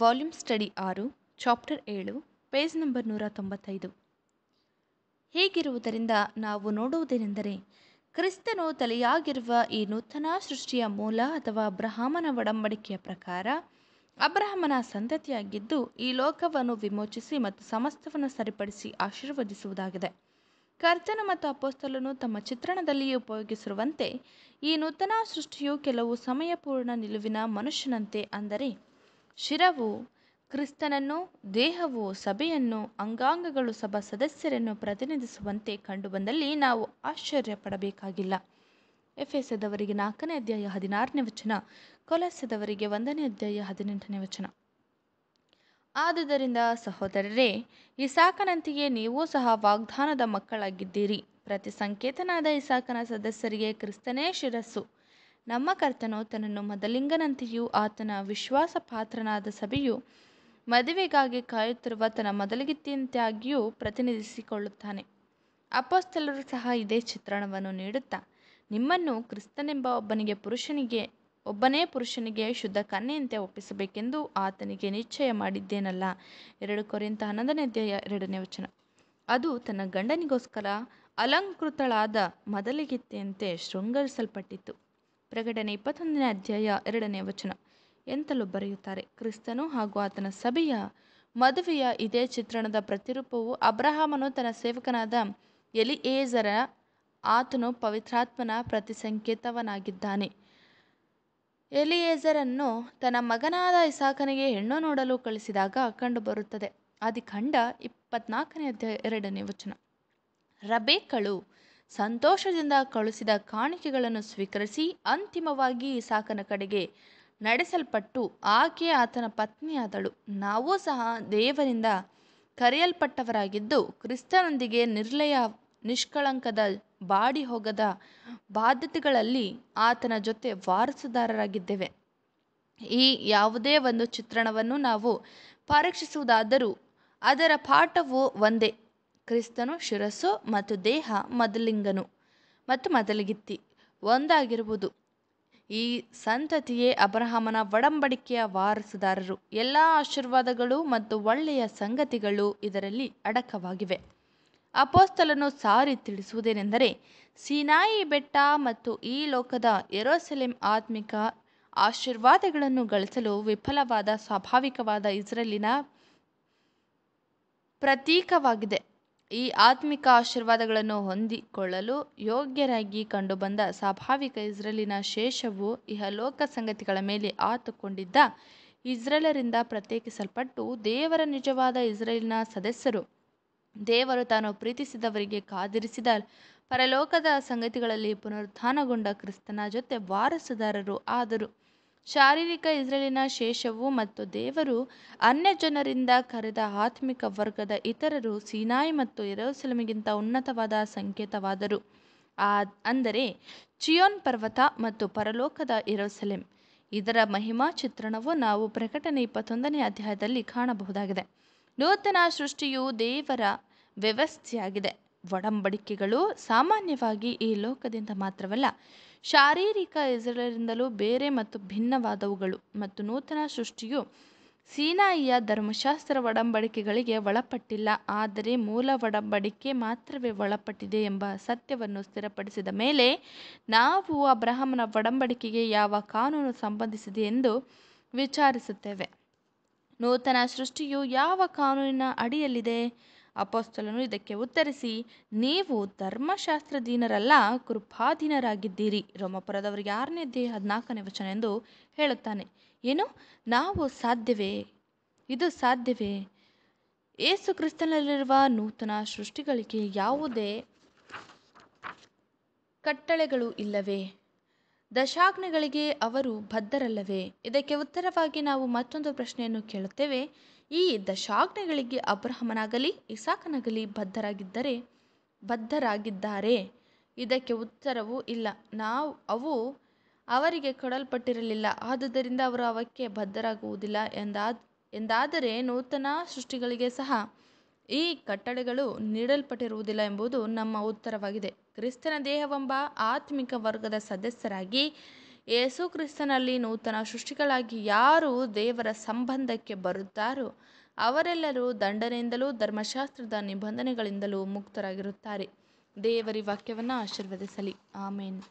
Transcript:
Volume study ಆರು chapter ಏಳು page number ನೂರ ತೊಂಬತ್ತೈದು ಹೀಗಿರುವುದರಿಂದ ನಾವು ನೋಡುವುದೇನೆಂದರೆ, ಕ್ರಿಸ್ತನು ತಲೆಯಾಗಿರುವ ಈ ನೂತನ ಸೃಷ್ಟಿಯ ಮೂಲ ಅಥವಾ ಅಬ್ರಹಾಮನ ಒಡಂಬಡಿಕೆಯ ಪ್ರಕಾರ, ಅಬ್ರಹಮನ ಸಂತತಿಯಾಗಿದ್ದು ಈ ಲೋಕವನ್ನು ವಿಮೋಚಿಸಿ ಮತ್ತು ಸಮಸ್ತವನ್ನು ಸರಿಪಡಿಸಿ ಆಶೀರ್ವದಿಸುವುದಾಗಿದೆ. ಕರ್ತನ ಮತ್ತು ಅಪೋಸ್ತಲನು ತಮ್ಮ ಚಿತ್ರಣದಲ್ಲಿ ಉಪಯೋಗಿಸಿರುವಂತೆ, ಈ ನೂತನ ಸೃಷ್ಟಿಯು ಕೆಲವು ಸಮಯಪೂರ್ಣ ನಿಲುವಿನ ಮನುಷ್ಯನಂತೆ ಅಂದರೆ ಶಿರವು ಕ್ರಿಸ್ತನನ್ನು, ದೇಹವು, ಸಭೆಯನ್ನು, ಅಂಗಾಂಗಗಳು ಸಭಾ ಸದಸ್ಯರನ್ನು ಪ್ರತಿನಿಧಿಸುವಂತೆ ಕಂಡುಬಂದಲ್ಲಿ ನಾವು ಆಶ್ಚರ್ಯಪಡಬೇಕಾಗಿಲ್ಲ. ಎಫೆಸದವರಿಗೆ ನಾಲ್ಕನೇ ಅಧ್ಯಾಯ ಹದಿನಾರನೇ ವಚನ ಕೊಲಸದವರಿಗೆ ಒಂದನೇ ಅಧ್ಯಾಯ ಹದಿನೆಂಟನೇ ವಚನ. ಆದುದರಿಂದ ಸಹೋದರರೇ, ಇಸಾಕನಂತೆಯೇ ನೀವೂ ಸಹ ವಾಗ್ದಾನದ ಮಕ್ಕಳಾಗಿದ್ದೀರಿ. ಪ್ರತಿ ಸಂಕೇತನಾದ ಇಸಾಕನ ಸದಸ್ಯರಿಗೆ ಕ್ರಿಸ್ತನೇ ಶಿರಸ್ಸು. ನಮ್ಮ ಕರ್ತನು ತನ್ನನ್ನು ಮದಲಿಂಗನಂತೆಯೂ ಆತನ ವಿಶ್ವಾಸ ಪಾತ್ರನಾದ ಸಭೆಯು ಮದುವೆಗಾಗಿ ಕಾಯುತ್ತಿರುವ ತನ್ನ ಮೊದಲಿಗಿತ್ತಿಯಂತೆಯಾಗಿಯೂ ಪ್ರತಿನಿಧಿಸಿಕೊಳ್ಳುತ್ತಾನೆ. ಅಪೋಸ್ತಲರು ಸಹ ಇದೇ ಚಿತ್ರಣವನ್ನು ನೀಡುತ್ತಾ, ನಿಮ್ಮನ್ನು ಕ್ರಿಸ್ತನೆಂಬ ಒಬ್ಬನಿಗೆ ಪುರುಷನಿಗೆ, ಒಬ್ಬನೇ ಪುರುಷನಿಗೆ ಶುದ್ಧ ಕನ್ಯೆಯಂತೆ ಒಪ್ಪಿಸಬೇಕೆಂದು ಆತನಿಗೆ ನಿಶ್ಚಯ ಮಾಡಿದ್ದೇನಲ್ಲ? ಎರಡು ಕೊರಿಂತ ಹನ್ನೊಂದನೇ ಅಧ್ಯಾಯ ಎರಡನೇ ವಚನ. ಅದು ತನ್ನ ಗಂಡನಿಗೋಸ್ಕರ ಅಲಂಕೃತಳಾದ ಮೊದಲಿಗಿತ್ತೆಯಂತೆ ಶೃಂಗರಿಸಲ್ಪಟ್ಟಿತು ಪ್ರಕಟಣೆ ಇಪ್ಪತ್ತೊಂದನೇ ಅಧ್ಯಾಯ ಎರಡನೇ ವಚನ. ಎಂತಲೂ ಬರೆಯುತ್ತಾರೆ, ಕ್ರಿಸ್ತನು ಹಾಗೂ ಆತನ ಸಭೆಯ ಮದುವೆಯ ಇದೇ ಚಿತ್ರಣದ ಪ್ರತಿರೂಪವು ಅಬ್ರಹಾಮನು ತನ್ನ ಸೇವಕನಾದ ಎಲಿಏಜರ ಆತನು ಪವಿತ್ರಾತ್ಮನ ಪ್ರತಿಸಂಕೇತವನಾಗಿದ್ದಾನೆ. ಎಲಿಯೇಜರನ್ನು ತನ್ನ ಮಗನಾದ ಇಸಾಕನಿಗೆ ಹೆಣ್ಣು ನೋಡಲು ಕಳಿಸಿದಾಗ ಕಂಡುಬರುತ್ತದೆ ಆದಿಖಂಡ ಇಪ್ಪತ್ನಾಲ್ಕನೇ ಅಧ್ಯಾಯ ಎರಡನೇ ವಚನ. ರಬೇಕಳು ಸಂತೋಷದಿಂದ ಕಳುಹಿಸಿದ ಕಾಣಿಕೆಗಳನ್ನು ಸ್ವೀಕರಿಸಿ ಅಂತಿಮವಾಗಿ ಇಸಾಕನ ಕಡೆಗೆ ನಡೆಸಲ್ಪಟ್ಟು ಆಕೆ ಆತನ ಪತ್ನಿಯಾದಳು. ನಾವೂ ಸಹ ದೇವರಿಂದ ಕರೆಯಲ್ಪಟ್ಟವರಾಗಿದ್ದು ಕ್ರಿಸ್ತನೊಂದಿಗೆ ನಿರ್ಲಯ ನಿಷ್ಕಳಂಕದ ಬಾಡಿ ಹೋಗದ ಬಾಧ್ಯತೆಗಳಲ್ಲಿ ಆತನ ಜೊತೆ ವಾರಸುದಾರರಾಗಿದ್ದೇವೆ. ಈ ಯಾವುದೇ ಒಂದು ಚಿತ್ರಣವನ್ನು ನಾವು ಪರೀಕ್ಷಿಸುವುದಾದರೂ ಅದರ ಪಾಠವು ಒಂದೇ. ಕ್ರಿಸ್ತನು ಶಿರಸ್ಸು ಮತ್ತು ದೇಹ ಮದಲಿಂಗನು ಮತ್ತು ಮೊದಲಿಗಿತ್ತಿ. ಒಂದಾಗಿರುವುದು, ಈ ಸಂತತಿಯೇ ಅಬ್ರಹಾಮನ ಒಡಂಬಡಿಕೆಯ ವಾರಸುದಾರರು. ಎಲ್ಲ ಆಶೀರ್ವಾದಗಳು ಮತ್ತು ಒಳ್ಳೆಯ ಸಂಗತಿಗಳು ಇದರಲ್ಲಿ ಅಡಕವಾಗಿವೆ. ಅಪೋಸ್ತಲನ್ನು ಸಾರಿ ತಿಳಿಸುವುದೇನೆಂದರೆ, ಸಿನಾಯಿ ಬೆಟ್ಟ ಮತ್ತು ಈ ಲೋಕದ ಎರೋಸೆಲೆಂ ಆತ್ಮಿಕ ಆಶೀರ್ವಾದಗಳನ್ನು ಗಳಿಸಲು ವಿಫಲವಾದ ಸ್ವಾಭಾವಿಕವಾದ ಇಸ್ರೇಲಿನ ಪ್ರತೀಕವಾಗಿದೆ. ಈ ಆತ್ಮಿಕ ಆಶೀರ್ವಾದಗಳನ್ನು ಹೊಂದಿಕೊಳ್ಳಲು ಯೋಗ್ಯರಾಗಿ ಕಂಡುಬಂದ ಸ್ವಾಭಾವಿಕ ಇಸ್ರೇಲಿನ ಶೇಷವು ಇಹಲೋಕ ಸಂಗತಿಗಳ ಮೇಲೆ ಆತುಕೊಂಡಿದ್ದ ಇಸ್ರೇಲರಿಂದ ಪ್ರತ್ಯೇಕಿಸಲ್ಪಟ್ಟು ದೇವರ ನಿಜವಾದ ಇಸ್ರೇಲಿನ ಸದಸ್ಯರು, ದೇವರು ತಾನು ಪ್ರೀತಿಸಿದವರಿಗೆ ಕಾದಿರಿಸಿದ ಪರಲೋಕದ ಸಂಗತಿಗಳಲ್ಲಿ ಪುನರುತ್ಥಾನಗೊಂಡ ಕ್ರಿಸ್ತನ ಜೊತೆ ವಾರಸುದಾರರು ಆದರು. ಶಾರೀರಿಕ ಇಸ್ರೇಲಿನ ಶೇಷವು ಮತ್ತು ದೇವರು ಅನ್ಯ ಜನರಿಂದ ಕರೆದ ಆತ್ಮಿಕ ವರ್ಗದ ಇತರರು ಸೀನಾಯಿ ಮತ್ತು ಎರೋಸೆಲಮಿಗಿಂತ ಉನ್ನತವಾದ ಸಂಕೇತವಾದರು. ಆ, ಅಂದರೆ ಚಿಯೋನ್ ಪರ್ವತ ಮತ್ತು ಪರಲೋಕದ ಎರೋಸೆಲೆಂ ಇದರ ಮಹಿಮಾ ಚಿತ್ರಣವು ನಾವು ಪ್ರಕಟಣೆ ಇಪ್ಪತ್ತೊಂದನೇ ಅಧ್ಯಾಯದಲ್ಲಿ ಕಾಣಬಹುದಾಗಿದೆ. ನೂತನ ಸೃಷ್ಟಿಯು ದೇವರ ವ್ಯವಸ್ಥೆಯಾಗಿದೆ. ಒಡಂಬಡಿಕೆಗಳು ಸಾಮಾನ್ಯವಾಗಿ ಈ ಲೋಕದಿಂದ ಮಾತ್ರವಲ್ಲ ಶಾರೀರಿಕ ಹೆಸರಿನಿಂದಲೂ ಬೇರೆ ಮತ್ತು ಭಿನ್ನವಾದವುಗಳು ಮತ್ತು ನೂತನ ಸೃಷ್ಟಿಯು ಸೀನಾಯಿಯ ಧರ್ಮಶಾಸ್ತ್ರ ಒಡಂಬಡಿಕೆಗಳಿಗೆ ಒಳಪಟ್ಟಿಲ್ಲ, ಆದರೆ ಮೂಲ ಒಡಂಬಡಿಕೆ ಮಾತ್ರವೇ ಒಳಪಟ್ಟಿದೆ ಎಂಬ ಸತ್ಯವನ್ನು ಸ್ಥಿರಪಡಿಸಿದ ಮೇಲೆ ನಾವು ಅಬ್ರಹಾಮನ ಒಡಂಬಡಿಕೆಗೆ ಯಾವ ಕಾನೂನು ಸಂಬಂಧಿಸಿದೆ ಎಂದು ವಿಚಾರಿಸುತ್ತೇವೆ. ನೂತನ ಸೃಷ್ಟಿಯು ಯಾವ ಕಾನೂನಿನ ಅಡಿಯಲ್ಲಿದೆ? ಅಪೋಸ್ತಲನು ಇದಕ್ಕೆ ಉತ್ತರಿಸಿ, ನೀವು ಧರ್ಮಶಾಸ್ತ್ರದೀನರಲ್ಲ, ಕೃಪಾಧೀನರಾಗಿದ್ದೀರಿ. ರೋಮಪುರದವರಿಗೆ ಆರನೇ ಅಧ್ಯಾಯ ಹದಿನಾಲ್ಕನೇ ವಚನ ಎಂದು ಹೇಳುತ್ತಾನೆ. ಏನು? ನಾವು ಸಾಧ್ಯವೇ? ಇದು ಸಾಧ್ಯವೇ? ಏಸು ಕ್ರಿಸ್ತನಲ್ಲಿರುವ ನೂತನ ಸೃಷ್ಟಿಗಳಿಗೆ ಯಾವುದೇ ಕಟ್ಟಳೆಗಳು ಇಲ್ಲವೇ? ದಶಾಗ್ನಿಗಳಿಗೆ ಅವರು ಬದ್ಧರಲ್ಲವೇ? ಇದಕ್ಕೆ ಉತ್ತರವಾಗಿ ನಾವು ಮತ್ತೊಂದು ಪ್ರಶ್ನೆಯನ್ನು ಕೇಳುತ್ತೇವೆ. ಈ ದಶಾಜ್ಞೆಗಳಿಗೆ ಅಬ್ರಹಮನಾಗಲಿ, ಇಸಾಕನಾಗಲಿ ಬದ್ಧರಾಗಿದ್ದರೆ ಬದ್ಧರಾಗಿದ್ದಾರೆ. ಇದಕ್ಕೆ ಉತ್ತರವು ಇಲ್ಲ. ನಾವು, ಅವು ಅವರಿಗೆ ಕೊಡಲ್ಪಟ್ಟಿರಲಿಲ್ಲ. ಆದುದರಿಂದ ಅವರು ಅವಕ್ಕೆ ಬದ್ಧರಾಗುವುದಿಲ್ಲ ಎಂದಾದ ಎಂದಾದರೆ ನೂತನ ಸೃಷ್ಟಿಗಳಿಗೆ ಸಹ ಈ ಕಟ್ಟಳೆಗಳು ನೀಡಲ್ಪಟ್ಟಿರುವುದಿಲ್ಲ ಎಂಬುದು ನಮ್ಮ ಉತ್ತರವಾಗಿದೆ. ಕ್ರಿಸ್ತನ ದೇಹವೆಂಬ ಆತ್ಮಿಕ ವರ್ಗದ ಸದಸ್ಯರಾಗಿ ಯೇಸು ಕ್ರಿಸ್ತನಲ್ಲಿ ನೂತನ ಸೃಷ್ಟಿಗಳಾಗಿ ಯಾರು ದೇವರ ಸಂಬಂಧಕ್ಕೆ ಬರುತ್ತಾರೋ ಅವರೆಲ್ಲರೂ ದಂಡನೆಯಿಂದಲೂ ಧರ್ಮಶಾಸ್ತ್ರದ ನಿಬಂಧನೆಗಳಿಂದಲೂ ಮುಕ್ತರಾಗಿರುತ್ತಾರೆ. ದೇವರಿ ವಾಕ್ಯವನ್ನು ಆಶೀರ್ವದಿಸಲಿ. ಆಮೇನ್.